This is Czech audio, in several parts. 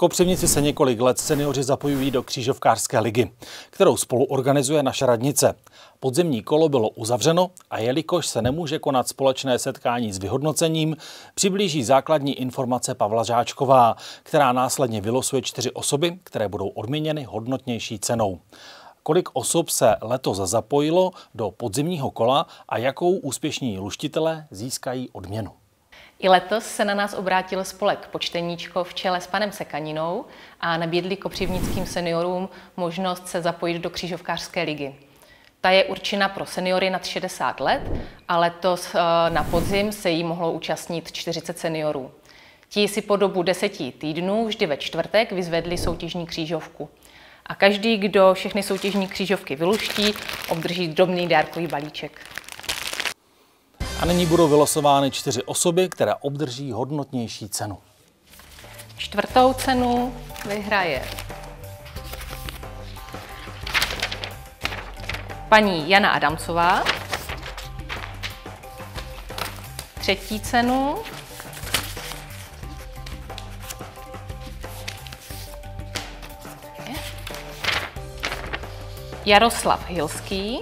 Kopřivnici se několik let seniori zapojují do křížovkářské ligy, kterou spolu organizuje naše radnice. Podzemní kolo bylo uzavřeno a jelikož se nemůže konat společné setkání s vyhodnocením, přiblíží základní informace Pavla Žáčková, která následně vylosuje čtyři osoby, které budou odměněny hodnotnější cenou. Kolik osob se letos zapojilo do podzimního kola a jakou úspěšní luštitele získají odměnu? I letos se na nás obrátil spolek Počteníčko v čele s panem Sekaninou a nabídli kopřivnickým seniorům možnost se zapojit do křížovkářské ligy. Ta je určena pro seniory nad 60 let a letos eh, na podzim se jí mohlo účastnit 40 seniorů. Ti si po dobu deseti týdnů vždy ve čtvrtek vyzvedli soutěžní křížovku. A každý, kdo všechny soutěžní křížovky vyluští, obdrží drobný dárkový balíček. A nyní budou vylosovány čtyři osoby, které obdrží hodnotnější cenu. Čtvrtou cenu vyhraje paní Jana Adamcová. Třetí cenu Jaroslav Hilský.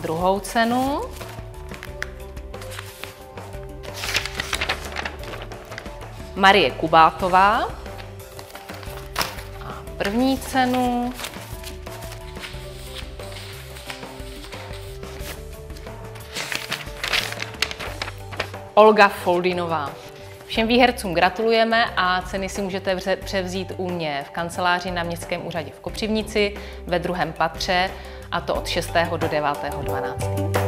Druhou cenu Marie Kubátová. A první cenu Olga Foldinová. Všem výhercům gratulujeme a ceny si můžete převzít u mě v kanceláři na Městském úřadě v Kopřivnici ve druhém patře a to od 6. do 9. 12.